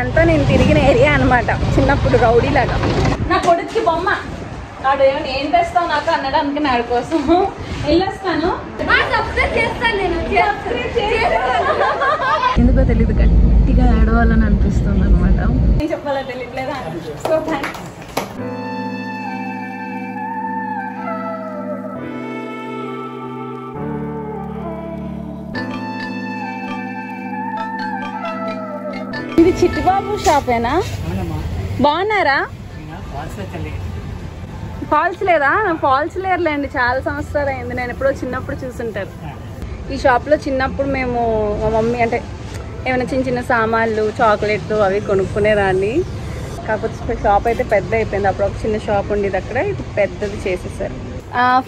ఇదంతా నేను తిరిగిన ఏరియా అన్నమాట. చిన్నప్పుడు రౌడీ లాగా నా కొడుక్కి బొమ్మ. ఏమో ఏం తెస్తావు నాకు అన్నాడు అందుకని ఆడి కోసం. వెళ్ళొస్తాను. ఎందుకో తెలియదు గట్టిగా ఏడవాలని అనిపిస్తుంది అనమాట ఏం చెప్పాలో తెలియట్లేదా సో థ్యాంక్స్ ఇది చిట్టిబాబు షాపేనా? బాగున్నారా? ఫాల్స్ లేదా? ఫాల్స్ లేరులేండి. చాలా సంవత్సరాలు అయింది. నేను ఎప్పుడో చిన్నప్పుడు చూసుంటారు. ఈ షాప్లో చిన్నప్పుడు మేము మా మమ్మీ అంటే ఏమైనా చిన్న చిన్న సామాన్లు చాక్లెట్లు అవి కొనుక్కునేదాన్ని. కాకపోతే షాప్ అయితే పెద్ద అయిపోయింది. అప్పుడు ఒక చిన్న షాప్ ఉండేది అక్కడ. ఇది పెద్దది చేసేసారు.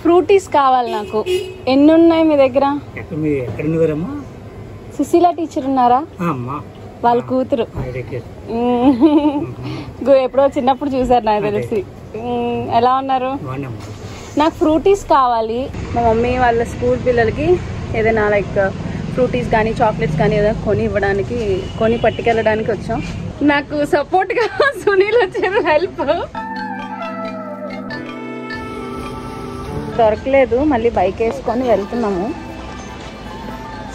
ఫ్రూటీస్ కావాలి నాకు. ఎన్ని ఉన్నాయి మీ దగ్గర సుశీల టీచర్ ఉన్నారా? వాళ్ళ కూతురు. ఎప్పుడో చిన్నప్పుడు చూసారు నాకు తెలిసి. ఎలా ఉన్నారు? నాకు ఫ్రూటీస్ కావాలి. మా మమ్మీ వాళ్ళ స్కూల్ పిల్లలకి ఏదైనా లైక్ ఫ్రూటీస్ కానీ చాక్లెట్స్ కానీ ఏదైనా కొని ఇవ్వడానికి కొని పట్టుకెళ్ళడానికి వచ్చాం. నాకు సపోర్ట్గా సునీల్ వచ్చారు హెల్ప్. దొరకలేదు మళ్ళీ బైక్ వేసుకొని వెళ్తున్నాము.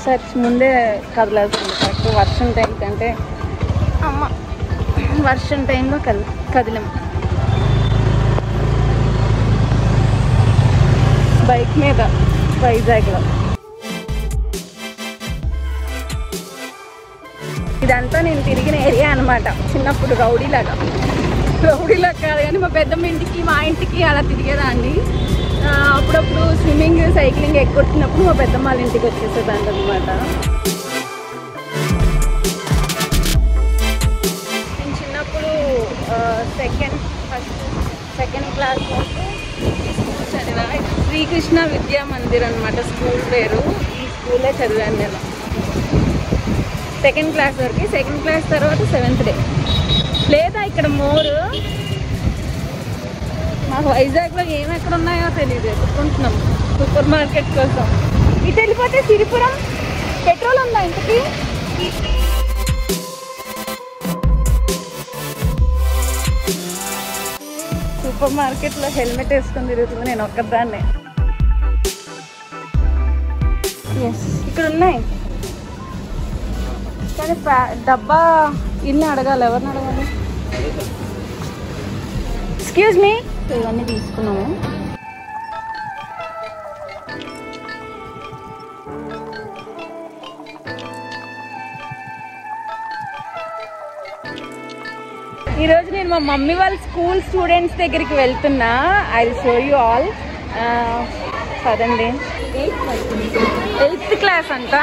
సర్చ్ ముందే కదలాల్సింది. వర్షం టైం కంటే అమ్మ వర్షం టైంలో కద కదిలం. బైక్ మీద వైజాగ్లో. ఇదంతా నేను తిరిగిన ఏరియా అనమాట చిన్నప్పుడు రౌడీలాగా. రౌడీలా కాదు కానీ మా పెద్దమ్మ ఇంటికి మా ఇంటికి అలా తిరిగేదాన్ని. అప్పుడప్పుడు స్విమ్మింగ్ సైక్లింగ్ ఎక్కొట్టినప్పుడు మా పెద్దమ్మ వాళ్ళ ఇంటికి వచ్చేసేదాన్ని అనమాట సెకండ్ ఫస్ట్ సెకండ్ క్లాస్ వరకు ఈ స్కూల్ చదివా శ్రీకృష్ణ విద్యా మందిర్ అనమాట స్కూల్ పేరు. ఈ స్కూలే చదివాను నేను. సెకండ్ క్లాస్ వరకు సెకండ్ క్లాస్ తర్వాత సెవెంత్ డే లేదా ఇక్కడ మోరు. మాకు వైజాగ్లో ఏమి ఎక్కడ ఉన్నాయో తెలియదు ఎత్తుకుంటున్నాం సూపర్ మార్కెట్ కోసం. ఇటు వెళ్ళిపోతే సిరిపురం? పెట్రోల్ ఉందా ఇంటికి సూపర్ మార్కెట్లో హెల్మెట్ వేసుకొని తిరుగుతుంది నేను ఒక్కదాన్నే. ఎస్ ఇక్కడ ఉన్నాయి కానీ డబ్బా ఇన్ని అడగాలి ఎవరిని అడగాలి? ఎక్స్క్యూజ్ మీ ఇవన్నీ తీసుకున్నాము. ఈరోజు నేను మా మమ్మీ వాళ్ళ స్కూల్ స్టూడెంట్స్ దగ్గరికి వెళ్తున్నా. ఐ షో యూ ఆల్ పదండి. ఎయిత్ క్లాస్ అంట.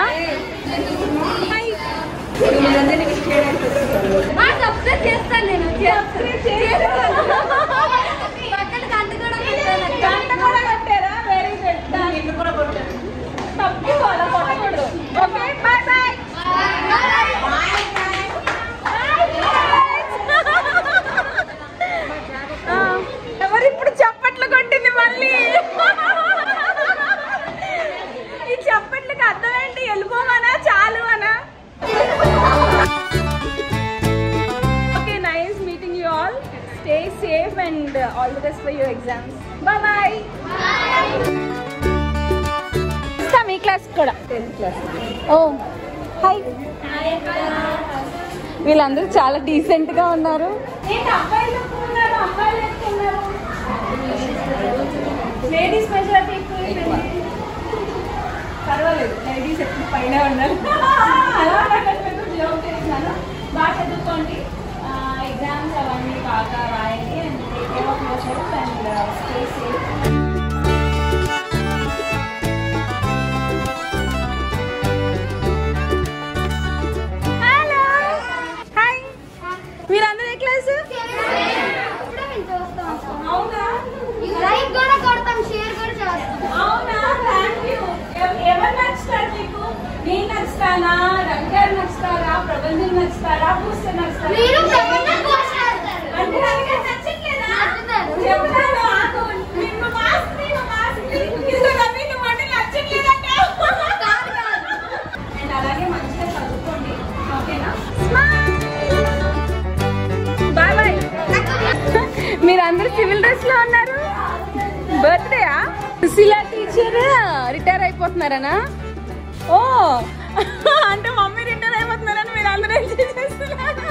Best for your exams bye bye me class కూడా. టెన్త్ క్లాస్ ఓ హాయ్ వీళ్ళందరూ చాలా డీసెంట్గా ఉన్నారు. లేడీస్ స్పెషాలిటీ పర్వాలేదు లేడీస్ ఎప్పుడు పైన ఉండాలి అలా జోక్ చేస్తున్నాను. బాగా చదువుకోండి. ఎగ్జామ్స్ అవన్నీ బాగా రాయండి మీరందరూ ఏ క్లాస్. అవునా లైక్ కూడా కొడతాం షేర్ కూడా చేస్తాం. అవునా? థ్యాంక్ యూ ఎవరు నచ్చుతారు మీకు? నేను నచ్చుతానా? రంగారు నచ్చుతారా? ప్రబంధం నచ్చుతారా? పూస్తే నచ్చుతారా? మీరందరూ సివిల్ డ్రెస్లో ఉన్నారు. బర్త్డేయా సుశీల టీచర్ రిటైర్ అయిపోతున్నారనా? ఓ! అంటే మమ్మీ రిటైర్ అయిపోతున్నారని మీరు అందరూ ఎంజాయ్ చేస్తున్నారు?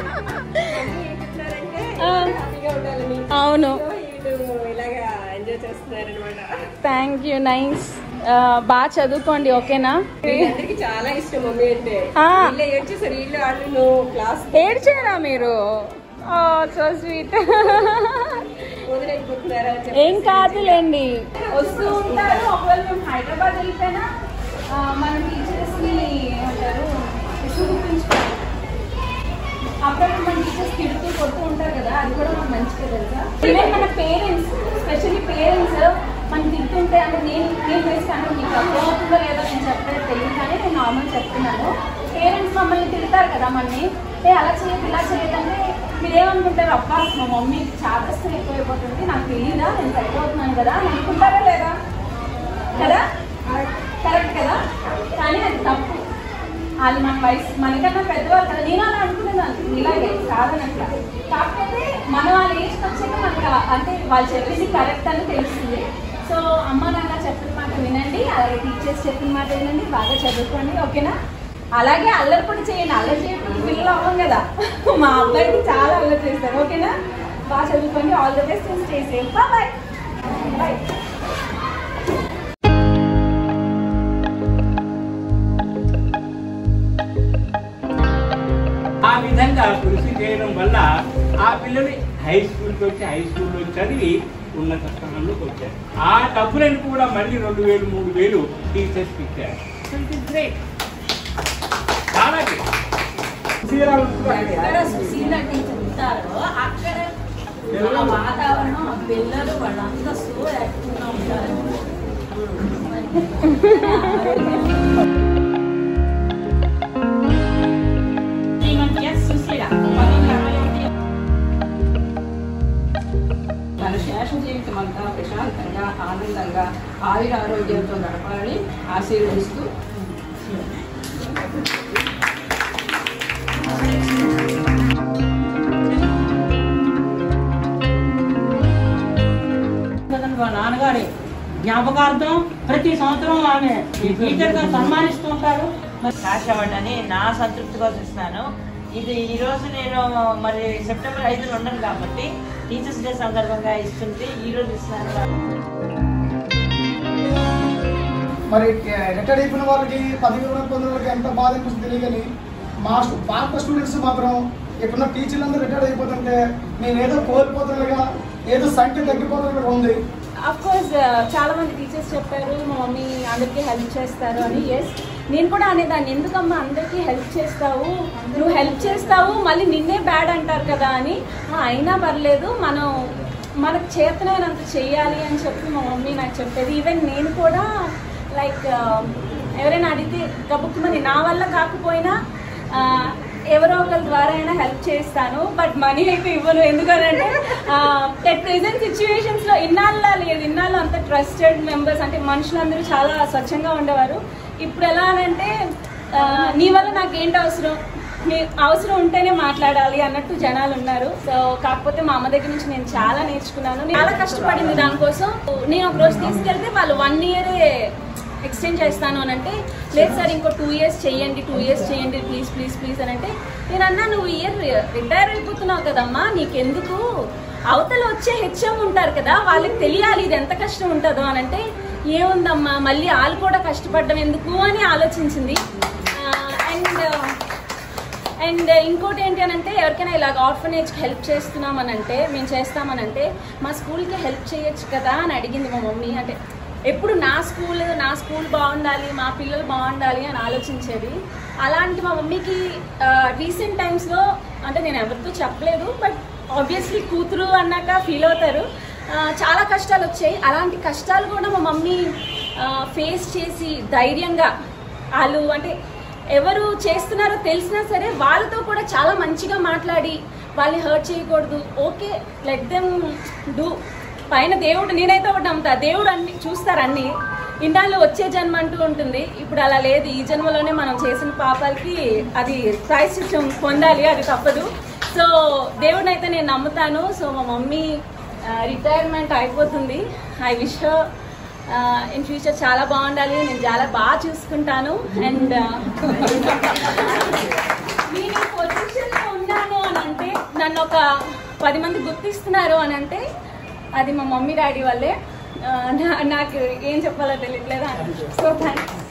అవును. థ్యాంక్ యూ నైస్ బాగా చదువుకోండి ఓకేనా? చాలా ఇష్టం మమ్మీ అంటే. ఏడ్చేసారు ఏడ్చారా మీరు? సో స్వీట్ ఏం కాదులేండి. వస్తూ ఉంటారు. ఒకవేళ మేము హైదరాబాద్ వెళ్ళిపోయినా మన టీచర్స్ని ఏమంటారు చూపించుకోవాలి. అప్పుడప్పుడు మన టీచర్స్ తిడుతూ కొడుతూ ఉంటారు కదా అది కూడా మనకు మంచిగా తెలుసా? ఇవే మన పేరెంట్స్ స్పెషల్లీ పేరెంట్స్ మనం తిడుతుంటే అంటే నేను నేను చేస్తాను మీకు అర్థమవుతుందో లేదో నేను చెప్పలేదు తెలియదు కానీ నేను నార్మల్ చెప్తున్నాను. పేరెంట్స్ మమ్మల్ని తిడతారు కదా మనని ఏ అలా చేయదు ఇలా చేయదంటే మీరు ఏమనుకుంటారు అబ్బా మా మమ్మీ చాదస్తం ఎక్కువైపోతుంది నాకు తెలియదా నేను సరిపోతున్నాను కదా అని అనుకుంటారా లేదా? కదా? కరెక్ట్ కదా? కానీ అది తప్పు. వాళ్ళు మన వయసు మనకన్నా పెద్దవాళ్ళు కదా. నేను అలా అనుకునేదాన్ని ఇలాగే కాదనట్లా. కాకపోతే మనం వాళ్ళ ఏజ్కి వచ్చాక మనకు అంటే వాళ్ళు చెప్పింది కరెక్ట్ అని తెలుస్తుంది. సో అమ్మ నాన్న చెప్పిన మాట వినండి అలాగే టీచర్స్ చెప్పిన మాట వినండి బాగా చదువుకోండి ఓకేనా? అలాగే అల్లరి కూడా చేయండి. అల్లరి చేయకుండా పిల్లలు అవ్వం కదా. మా అబ్బాయికి చాలా అల్లరి చేస్తారు. ఓకేనా? బాగా చదువుకోండి. All the best stay safe bye bye ఆ విధంగా కృషి చేయడం వల్ల ఆ పిల్లలు హై స్కూల్కి వచ్చి హై స్కూల్లో చదివి ఉన్నత స్థానంలోకి వచ్చారు. ఆ డబ్బులను కూడా మళ్ళీ రెండు వేలు మూడు వేలు టీచర్స్కి ఇచ్చారు. ఎక్కడ సుశీల టీచర్ ఉంటారో. అక్కడ ఆ వాతావరణం ఆ పిల్లలు వాళ్ళంతా సో యాక్టివ్గా ఉంటారు. తన శేష జీవితం అంతా ప్రశాంతంగా ఆనందంగా ఆయుర ఆరోగ్యంతో గడపాలని ఆశీర్వదిస్తూ జ్ఞాపకార్థం ప్రతి సంవత్సరం ఆమె ఈ టీచర్గా సన్మానిస్తూ ఉంటారు. అని నా సంతృప్తి కోసం ఇస్తున్నాను ఇది ఈ రోజు నేను మరి సెప్టెంబర్ ఐదున ఉండను కాబట్టి టీచర్స్ డే సందర్భంగా ఇస్తుంటే ఈ రోజు ఇస్తున్నాను. మరి రిటైర్డ్ అయిపోయిన వాళ్ళకి పదవి విరమణ పొందిన వాళ్ళకి ఎంత బాధ అనిపిస్తుంది తెలియదని మా పాత స్టూడెంట్స్ మాత్రం ఇప్పుడున్న టీచర్లు అందరూ రిటైర్డ్ అయిపోతుంటే మేము ఏదో కోల్పోతున్నట్టుగా ఏదో సంఖ్య తగ్గిపోతున్నట్టుగా ఉంది. కోర్స్ చాలా మంది టీచర్స్ చెప్పారు మా మమ్మీ అందరికీ హెల్ప్ చేస్తారు అని. ఎస్ నేను కూడా అనేదాన్ని. ఎందుకమ్మా అందరికీ హెల్ప్ చేస్తావు? నువ్వు హెల్ప్ చేస్తావు మళ్ళీ నిన్నే బ్యాడ్ అంటారు కదా అని. అయినా పర్లేదు మనం మనకు చేతనైనంత చెయ్యాలి అని చెప్పి మా మమ్మీ నాకు చెప్పేది. ఈవెన్ నేను కూడా లైక్ uh, ఎవరైనా అడిగితే గబుక్కుమని నా వల్ల కాకపోయినా ఎవరో ఒకరి ద్వారా అయినా హెల్ప్ చేస్తాను బట్ మనీ అయితే ఇవ్వను. ఎందుకంటే ప్రెసెంట్ సిచ్యువేషన్స్లో ఇన్నాళ్ళ లేదు ఇన్నాళ్ళు అంత ట్రస్టెడ్ మెంబర్స్ అంటే మనుషులందరూ చాలా స్వచ్ఛంగా ఉండేవారు. ఇప్పుడు ఎలా అంటే నీ వల్ల నాకు ఏంటి అవసరం? మీ అవసరం ఉంటేనే మాట్లాడాలి అన్నట్టు జనాలు ఉన్నారు. సో కాకపోతే మా అమ్మ దగ్గర నుంచి నేను చాలా నేర్చుకున్నాను. చాలా కష్టపడింది దానికోసం. నేను ఒక రోజు తీసుకెళ్తే వాళ్ళు వన్ ఇయరే ఎక్స్టెండ్ చేస్తాను అని అంటే లేదు సార్ ఇంకో టూ ఇయర్స్ చేయండి టూ ఇయర్స్ చేయండి ప్లీజ్ ప్లీజ్ ప్లీజ్ అని అంటే నేను అన్నా నువ్వు ఇయర్ రిటైర్ అయిపోతున్నావు కదమ్మా నీకెందుకు? అవతల వచ్చే హెచ్ఎం ఉంటారు కదా వాళ్ళకి తెలియాలి ఇది ఎంత కష్టం ఉంటుందో అని అంటే ఏముందమ్మా మళ్ళీ వాళ్ళు కూడా కష్టపడడం ఎందుకు? అని ఆలోచించింది. అండ్ అండ్ ఇంకోటి ఏంటి అని అంటే ఎవరికైనా ఇలాగ ఆర్ఫనేజ్కి హెల్ప్ చేస్తున్నామనంటే మేము చేస్తామనంటే మా స్కూల్కి హెల్ప్ చేయొచ్చు కదా అని అడిగింది మా మమ్మీ. అంటే ఎప్పుడు నా స్కూల్ నా స్కూల్ బాగుండాలి మా పిల్లలు బాగుండాలి అని ఆలోచించేది. అలాంటి మా మమ్మీకి రీసెంట్ టైమ్స్లో అంటే నేను ఎవరితో చెప్పలేదు బట్ ఆబ్వియస్లీ కూతురు అన్నాక ఫీల్ అవుతారు. చాలా కష్టాలు వచ్చాయి. అలాంటి కష్టాలు కూడా మా మమ్మీ ఫేస్ చేసి ధైర్యంగా వాళ్ళు అంటే ఎవరు చేస్తున్నారో తెలిసినా సరే వాళ్ళతో కూడా చాలా మంచిగా మాట్లాడి వాళ్ళని హర్ట్ చేయకూడదు. ఓకే లెట్ దెమ్ డూ పైన దేవుడు నేనైతే ఒకటి నమ్ముతా. దేవుడు అన్ని చూస్తారన్నీ ఇన్నాళ్ళు వచ్చే జన్మ అంటూ ఉంటుంది. ఇప్పుడు అలా లేదు. ఈ జన్మలోనే మనం చేసిన పాపాలకి అది ప్రాయశ్చిత్యం పొందాలి. అది తప్పదు. సో దేవుడిని అయితే నేను నమ్ముతాను. సో మా మమ్మీ రిటైర్మెంట్ అయిపోతుంది. ఐ విష్ ఇన్ ఫ్యూచర్ చాలా బాగుండాలి. నేను చాలా బాగా చూసుకుంటాను. అండ్ నేను పొజిషన్లో ఉన్నాను అని అంటే నన్ను ఒక పది మంది గుర్తిస్తున్నారు అని అంటే అది మా మమ్మీ డాడీ నా- నాకు ఏం చెప్పాలో తెలియట్లేదు సో థ్యాంక్స్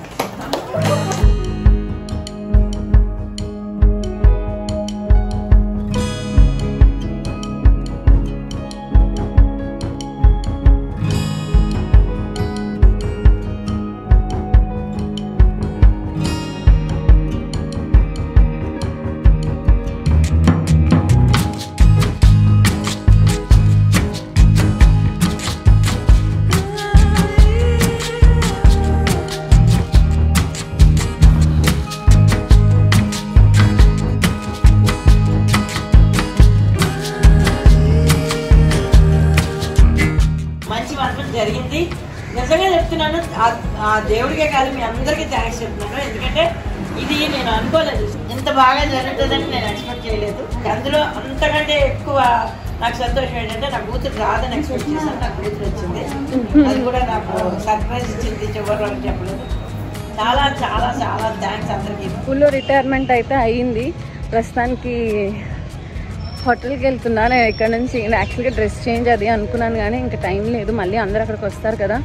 దేవుడికే కాదు మీ అందరికీ థ్యాంక్స్ చెప్తున్నాను. ఎందుకంటే ఇది నేను అనుకోలేదు. ఇంత బాగా జరుగుతుందని నేను ఎక్స్పెక్ట్ చేయలేదు. అందులో అంతకంటే ఎక్కువ నాకు సంతోషం ఏంటంటే నా కూతురు రాదని ఎక్స్పెక్ట్ చేశాను. నా కూతురు వచ్చింది. అది కూడా నాకు సర్ప్రైజ్ ఇచ్చింది. చివరి వరకు చెప్పలేదు. చాలా చాలా చాలా థ్యాంక్స్ అందరికీ. స్కూల్లో రిటైర్మెంట్ అయితే అయ్యింది ప్రస్తుతానికి హోటల్కి వెళ్తున్నా. నేను ఇక్కడ నుంచి యాక్చువల్గా డ్రెస్ చేంజ్ అది అనుకున్నాను కానీ ఇంకా టైం లేదు. మళ్ళీ అందరు అక్కడికి వస్తారు కదా.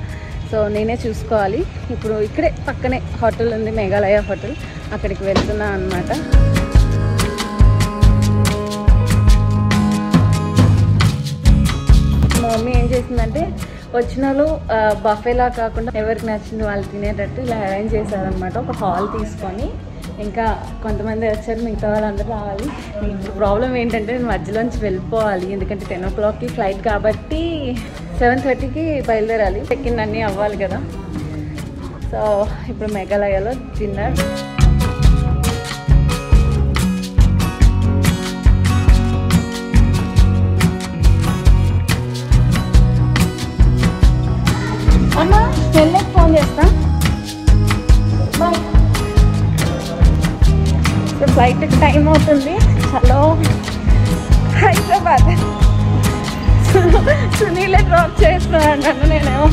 సో నేనే చూసుకోవాలి. ఇప్పుడు ఇక్కడే పక్కనే హోటల్ ఉంది మేఘాలయ హోటల్. అక్కడికి వెళ్తున్నా అనమాట మా మమ్మీ ఏం చేసిందంటే వచ్చిన వాళ్ళు బఫేలా కాకుండా ఎవరికి నచ్చింది వాళ్ళు తినేటట్టు ఇలా అరేంజ్ చేశారనమాట ఒక హాల్ తీసుకొని ఇంకా కొంతమంది వచ్చారు మిగతా వాళ్ళందరూ రావాలి. ప్రాబ్లం ఏంటంటే నేను మధ్యలోంచి వెళ్ళిపోవాలి. ఎందుకంటే టెన్ ఓ క్లాక్కి ఫ్లైట్ కాబట్టి సెవెన్ థర్టీకి బయలుదేరాలి. చెక్ ఇన్ అన్నీ అవ్వాలి కదా. సో ఇప్పుడు మేఘాలయలో డిన్నర్.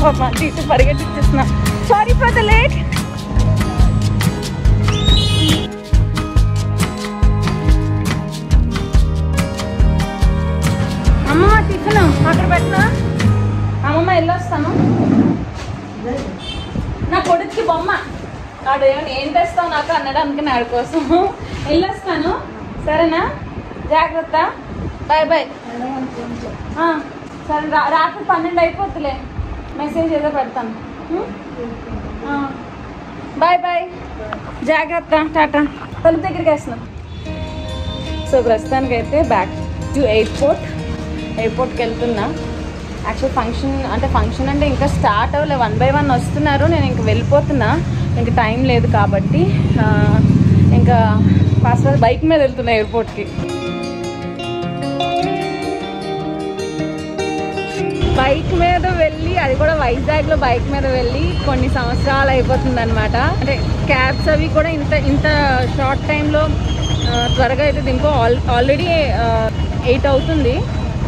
అటు ఇటు పరిగెట్టిస్తున్నా సారీ ఫర్ ద లేట్ అమ్మ టిఫిన్ అక్కడ పెట్టినా? అమ్మమ్మ వెళ్ళొస్తాను. నా కొడుక్కి బొమ్మ. ఏమన్నా ఏం తెస్తావు నాకు అన్నాడు అందుకని ఆడి కోసం. వెళ్ళొస్తాను. సరేనా? జాగ్రత్త. బాయ్ బాయ్ సరే రాత్రి పన్నెండు అయిపోతులే. మెసేజ్ ఏదో పెడతాను. Bye bye. జాగ్రత్త టాటా. తలుపు దగ్గరికి వేస్తున్నాం. సో ప్రస్తుతానికైతే బ్యాక్ టు ఎయిర్పోర్ట్ ఎయిర్పోర్ట్కి వెళ్తున్నా. యాక్చువల్ ఫంక్షన్ అంటే ఫంక్షన్ అంటే ఇంకా స్టార్ట్ అవ్వలే. వన్ బై వన్ వస్తున్నారు. నేను ఇంక వెళ్ళిపోతున్నా. ఇంక టైం లేదు కాబట్టి ఇంకా ఫాస్ట్ బైక్ మీద వెళ్తున్నా ఎయిర్పోర్ట్కి బైక్ మీద వెళ్ళి అది కూడా వైజాగ్లో బైక్ మీద వెళ్ళి కొన్ని సంవత్సరాలు అయిపోతుంది అనమాట అంటే క్యాబ్స్ అవి కూడా ఇంత ఇంత షార్ట్ టైంలో త్వరగా అయితే దింపో. ఆల్ ఆల్రెడీ ఎయిట్ అవుతుంది.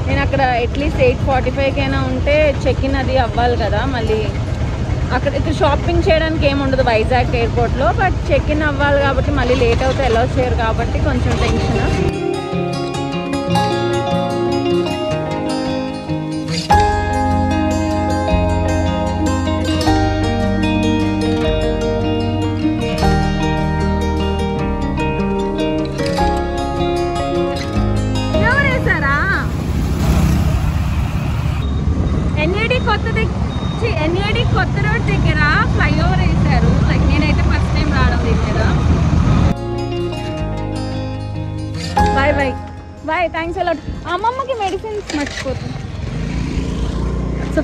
నేను అక్కడ అట్లీస్ట్ ఎయిట్ ఫార్టీ ఫైవ్కైనా అయినా ఉంటే చెక్ ఇన్ అది అవ్వాలి కదా మళ్ళీ. అక్కడ ఇక్కడ షాపింగ్ చేయడానికి ఏమి ఉండదు వైజాగ్ ఎయిర్పోర్ట్లో బట్ చెక్ ఇన్ అవ్వాలి కాబట్టి మళ్ళీ లేట్ అవుతే ఎలా చేయరు కాబట్టి కొంచెం tension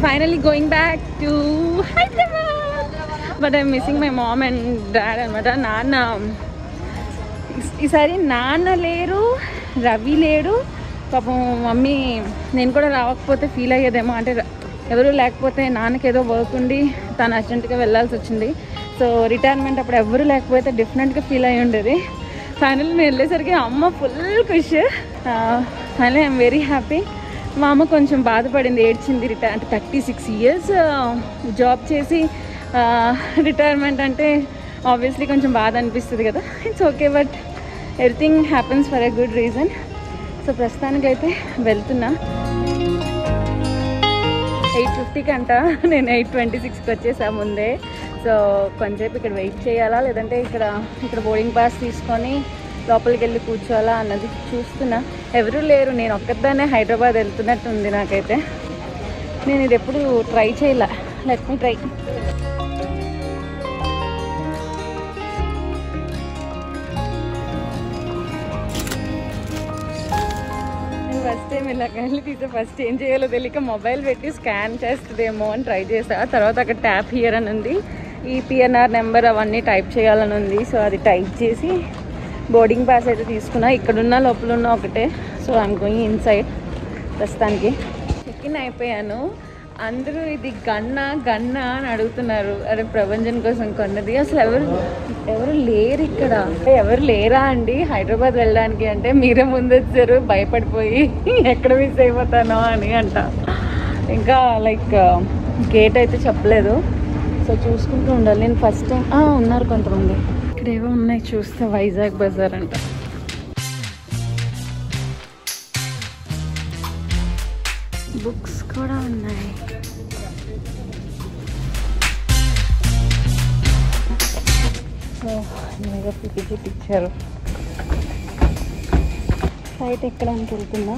finally going back to Hyderabad but I'm missing my mom and dad అనమాట నాన్న ఈసారి నాన్న లేరు రవి లేడు. పాపం మమ్మీ నేను కూడా రావకపోతే ఫీల్ అయ్యేదేమో. అంటే ఎవరు లేకపోతే నాన్నకి ఏదో వర్క్ ఉండి తను అర్జెంటుగా వెళ్ళాల్సి వచ్చింది. సో రిటైర్మెంట్ అప్పుడు ఎవరు లేకపోతే డిఫరెంట్గా ఫీల్ అయ్యి ఉండేది. ఫైనల్ నేను వెళ్ళేసరికి అమ్మ ఫుల్ ఖుషి. ఫైనల్ ఐఎమ్ వెరీ హ్యాపీ మా అమ్మ కొంచెం బాధపడింది ఏడ్చింది రిటైర్ అంటే థర్టీ సిక్స్ ఇయర్స్ జాబ్ చేసి రిటైర్మెంట్ అంటే ఆబ్వియస్లీ కొంచెం బాధ అనిపిస్తుంది కదా. It's okay but everything happens for a good reason so ప్రస్తుతానికైతే వెళ్తున్నా. ఎయిట్ ఫిఫ్టీకి అంట నేను ఎయిట్ ట్వంటీ సిక్స్కి వచ్చేసా ముందే. సో కొంచెంసేపు ఇక్కడ వెయిట్ చేయాలా లేదంటే ఇక్కడ ఇక్కడ బోర్డింగ్ పాస్ తీసుకొని లోపలికి వెళ్ళి కూర్చోవాలా అన్నది చూస్తున్నా. ఎవరు లేరు. నేను ఒక్కదానే హైదరాబాద్ వెళ్తున్నట్టుంది నాకైతే. నేను ఇది ఎప్పుడు ట్రై చేయాల. Let me try first time ఇలా కళ్ళు తీసే ఫస్ట్ ఏం చేయాలో తెలియక మొబైల్ పెట్టి స్కాన్ చేస్తుందేమో అని ట్రై చేసా. తర్వాత అక్కడ ట్యాప్ హియర్ అని ఉంది. ఈ పిఎన్ఆర్ నెంబర్ అవన్నీ టైప్ చేయాలని ఉంది. సో అది టైప్ చేసి బోర్డింగ్ పాస్ అయితే తీసుకున్నా. ఇక్కడున్న లోపల ఉన్న ఒకటే. సో ఐమ్ గోయింగ్ ఇన్సైడ్ ప్రస్తుతానికి. చెక్ ఇన్ అయిపోయాను. అందరూ ఇది గన్న గన్న అని అడుగుతున్నారు. అరే ప్రపంచం కోసం కొన్నది. అసలు ఎవరు ఎవరు లేరు ఇక్కడ? ఎవరు లేరా అండి? హైదరాబాద్ వెళ్ళడానికి అంటే మీరే ముందు వచ్చారు భయపడిపోయి ఎక్కడ మిస్ అయిపోతానో అని అంట. ఇంకా లైక్ గేట్ అయితే చెప్పలేదు. సో చూసుకుంటూ ఉండాలి. నేను ఫస్ట్ టైం ఉన్నారు కొంతమంది. ఇక్కడ ఏవో ఉన్నాయి చూస్తే వైజాగ్ బజార్ అంట. బుక్స్ కూడా ఉన్నాయి. సో మీద ఇచ్చారు. ఫ్లైట్ ఎక్కడానికి వెళ్తుందా?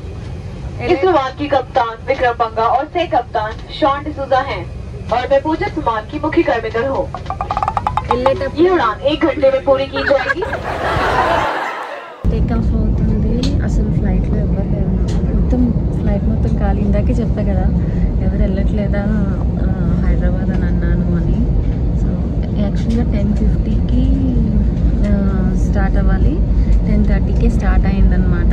इस వెళ్ళే- विमान की कप्तान विक्रम पंगा और सह कप्तान शॉन डिसूजा हैं और मैं पूजक विमान की मुख्य कर्मिकर हूँ వెళ్ళేటప్పుడు ये उड़ान एक घंटे में पूरी की जाएगी టేక్ ఆఫ్ అవుతుంది అసలు ఫ్లైట్లో ఎవరు లేరు మొత్తం ఫ్లైట్ మొత్తం ఖాళీ ఇందాకే చెప్పా కదా ఎవరు వెళ్ళట్లేదా ఆ, హైదరాబాద్ అని అన్నాను అని సో యాక్చువల్గా టెన్ ఫిఫ్టీకి స్టార్ట్ అవ్వాలి టెన్ థర్టీకి స్టార్ట్ అయిందనమాట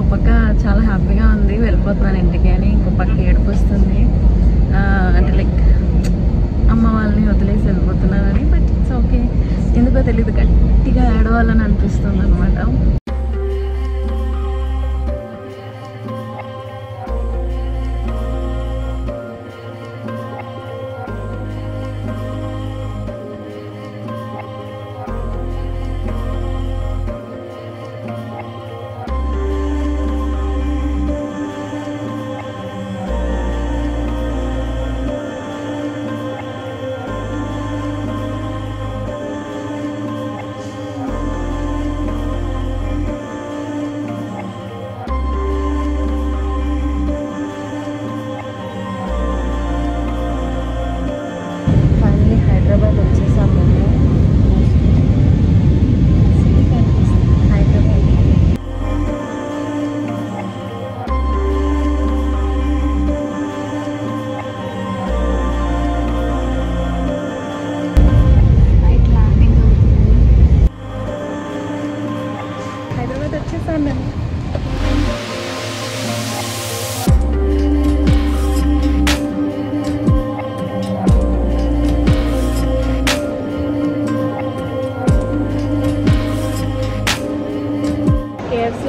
ఒక పక్క చాలా హ్యాపీగా ఉంది. వెళ్ళిపోతున్నాను ఇంటికి అని ఇంకో పక్క ఏడుపు వస్తుంది. అంటే లైక్ అమ్మ వాళ్ళని వదిలేసి వెళ్ళిపోతున్నానని బట్ ఇట్స్ ఓకే ఎందుకో తెలియదు గట్టిగా ఏడవాలని అనిపిస్తుంది అనమాట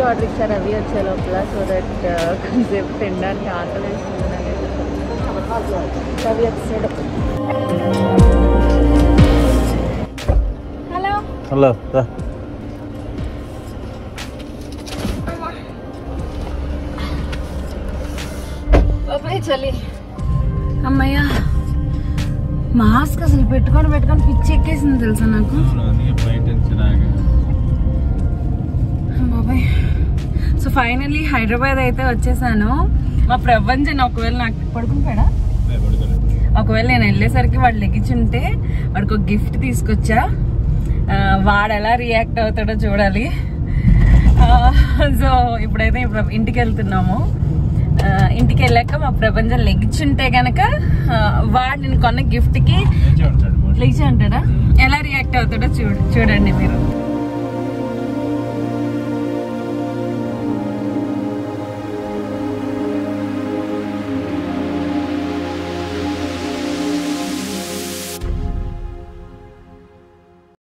కేఎఫ్సీ ఆర్డర్ ఇచ్చారు అవి వచ్చే లోపల సో దట్ కొంచెంసేపు తినడానికి ఆకలి వేస్తుంది అవి వచ్చాడు హలో హలో రా బాబాయ్ చలి అమ్మయ్యా మాస్క్ అసలు పెట్టుకొని పెట్టుకొని పిచ్చి ఎక్కేసింది తెలుసా నాకు బాబాయ్ సో ఫైనల్లీ హైదరాబాద్ అయితే వచ్చేసాను. మా ప్రపంచం ఒకవేళ నాకు పడుకుని పోయాడా ఒకవేళ నేను వెళ్ళేసరికి వాడు లెగిచుంటే వాడికి ఒక గిఫ్ట్ తీసుకొచ్చా. వాడు ఎలా రియాక్ట్ అవుతాడో చూడాలి. సో ఇప్పుడైతే ఇప్పుడు ఇంటికి వెళ్తున్నాము. ఇంటికి వెళ్ళాక మా ప్రపంచం లెగిచుంటే గనక వాడు నేను కొన్న గిఫ్ట్కి లేచి ఉంటాడా ఎలా రియాక్ట్ అవుతాడో చూడ చూడండి మీరు.